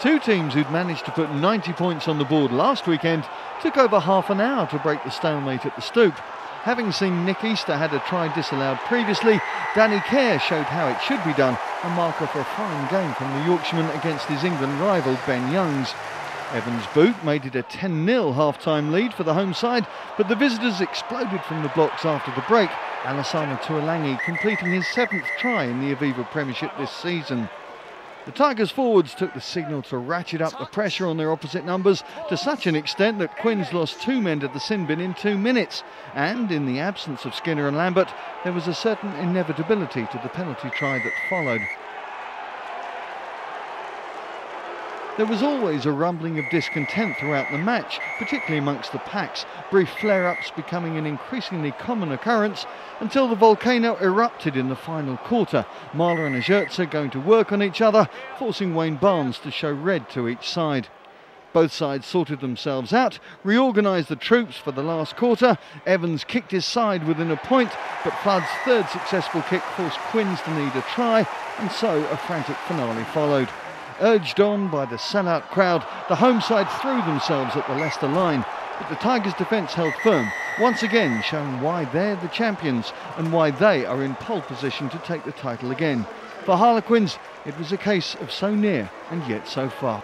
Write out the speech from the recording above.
Two teams who'd managed to put 90 points on the board last weekend took over half an hour to break the stalemate at the Stoop. Having seen Nick Easter had a try disallowed previously, Danny Care showed how it should be done, a marker for a fine game from the Yorkshireman against his England rival Ben Youngs. Evans' boot made it a 10 0 half time lead for the home side, but the visitors exploded from the blocks after the break. Alesana Tuilagi completing his seventh try in the Aviva Premiership this season. The Tigers forwards took the signal to ratchet up the pressure on their opposite numbers to such an extent that Quins lost two men to the sin bin in two minutes. And in the absence of Skinner and Lambert, there was a certain inevitability to the penalty try that followed. There was always a rumbling of discontent throughout the match, particularly amongst the packs, brief flare-ups becoming an increasingly common occurrence until the volcano erupted in the final quarter. Marler and Ayerza going to work on each other, forcing Wayne Barnes to show red to each side. Both sides sorted themselves out, reorganised the troops for the last quarter. Evans kicked his side within a point, but Flood's third successful kick forced Quins to need a try, and so a frantic finale followed. Urged on by the sellout crowd, the home side threw themselves at the Leicester line, but the Tigers' defence held firm, once again showing why they're the champions and why they are in pole position to take the title again. For Harlequins, it was a case of so near and yet so far.